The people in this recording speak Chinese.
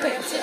再见。